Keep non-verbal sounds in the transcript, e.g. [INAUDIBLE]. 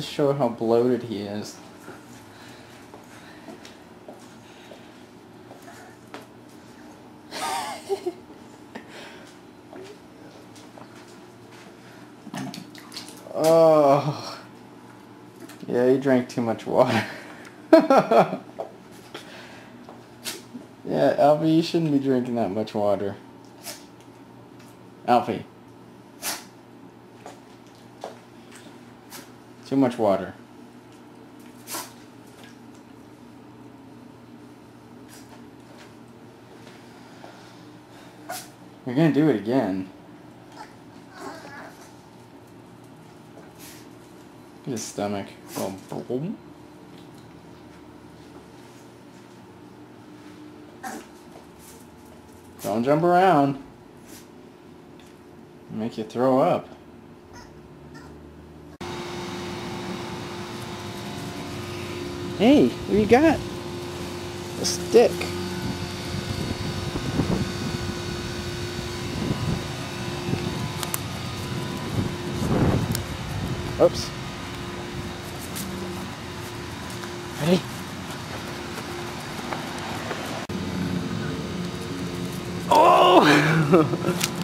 to show how bloated he is. [LAUGHS] oh. Yeah, he drank too much water. [LAUGHS] yeah, Alfie, you shouldn't be drinking that much water. Alfie. Too much water. You're gonna do it again. His stomach. Boom. Don't jump around. Make you throw up. Hey, what you got? A stick. Oops. Ready? Oh! [LAUGHS]